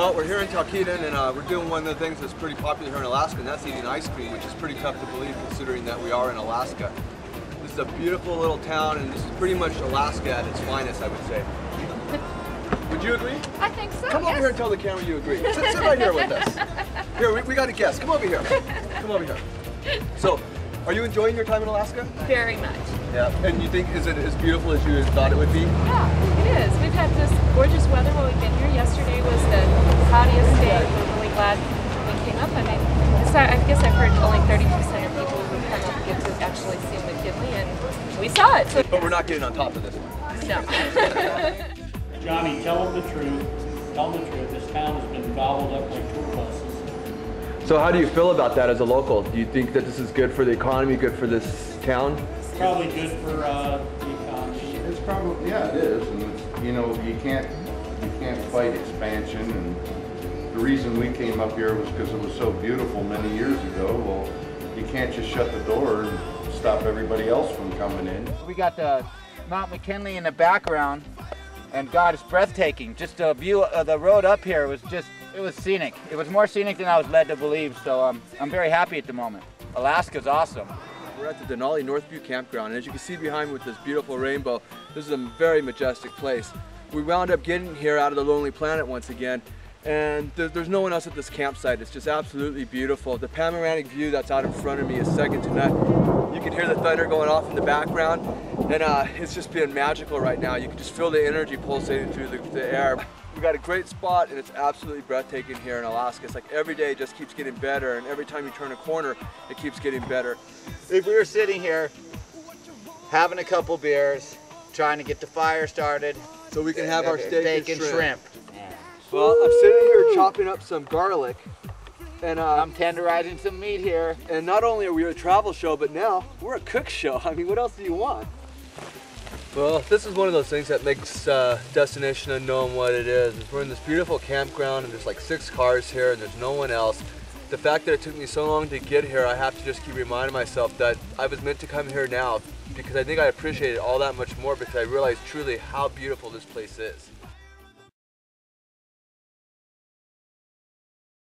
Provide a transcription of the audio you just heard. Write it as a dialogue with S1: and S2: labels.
S1: Well, we're here in Talkeetna and uh, we're doing one of the things that's pretty popular here in Alaska, and that's eating ice cream, which is pretty tough to believe considering that we are in Alaska. This is a beautiful little town, and this is pretty much Alaska at its finest, I would say. Would you agree?
S2: I think so.
S1: Come
S2: yes.
S1: over here and tell the camera you agree. Sit, sit right here with us. Here, we, we got a guest. Come over here. Come over here. So, are you enjoying your time in Alaska?
S2: Very much.
S1: Yeah. And you think is it as beautiful as you thought it would be?
S2: Yeah, it is. We've had this gorgeous weather while we've been here. Yesterday was the cloudiest day. We're really glad we came up. I mean, I guess I've heard only 30% of people who come up get to actually see McKinley, and we saw it. So,
S1: But we're not getting on top of this one.
S2: no.
S3: Johnny, tell them the truth. Tell them the truth. This town has been gobbled up like tour buses.
S1: So how do you feel about that as a local? Do you think that this is good for the economy, good for this town?
S3: Probably good for uh, the economy.
S4: It's probably, yeah, it is, and it's, you know, you can't, you can't fight expansion, and the reason we came up here was because it was so beautiful many years ago. Well, you can't just shut the door and stop everybody else from coming in.
S5: We got the Mount McKinley in the background, and God, it's breathtaking. Just the view of the road up here was just, it was scenic. It was more scenic than I was led to believe, so um, I'm very happy at the moment. Alaska's awesome.
S1: We're at the Denali Northview Campground, and as you can see behind me with this beautiful rainbow, this is a very majestic place. We wound up getting here out of the Lonely Planet once again, and there, there's no one else at this campsite. It's just absolutely beautiful. The panoramic view that's out in front of me is second to none. You can hear the thunder going off in the background, and uh, it's just been magical right now. You can just feel the energy pulsating through the, the air. We got a great spot and it's absolutely breathtaking here in Alaska. It's like every day just keeps getting better and every time you turn a corner, it keeps getting better.
S5: If we were sitting here, having a couple beers, trying to get the fire started,
S1: So we can have our steak,
S5: and shrimp.
S1: Well, I'm sitting here chopping up some garlic, and uh,
S5: I'm tenderizing some meat here.
S1: and not only are we a travel show, but now we're a cook show. I mean, what else do you want? Well, this is one of those things that makes uh, Destination Unknown what it is. is. We're in this beautiful campground, and there's like six cars here, and there's no one else. The fact that it took me so long to get here, I have to just keep reminding myself that I was meant to come here now because I think I appreciate it all that much more because I realize truly how beautiful this place is.